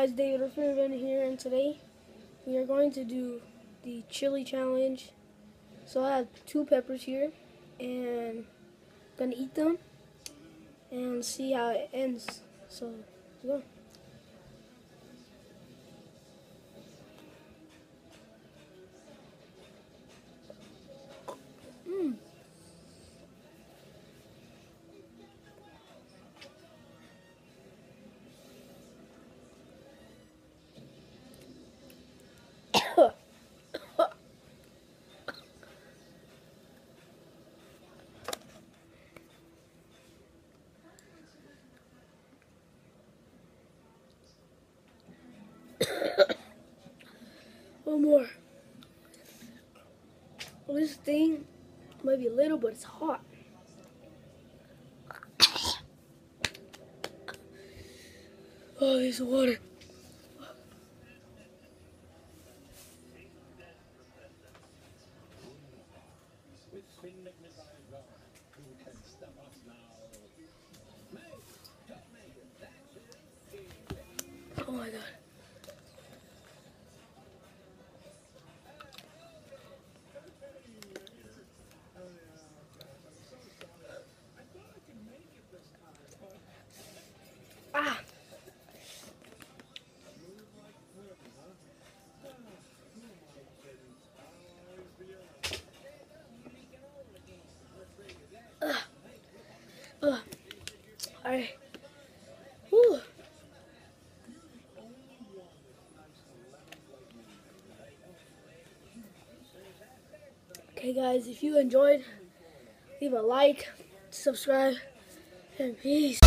guys, David Ruffin here, and today we are going to do the chili challenge. So I have two peppers here, and I'm gonna eat them and see how it ends. So, go. One more. This thing might be little, but it's hot. Oh, there's water. Oh my god. Right. Whew. Okay, guys, if you enjoyed, leave a like, subscribe, and peace.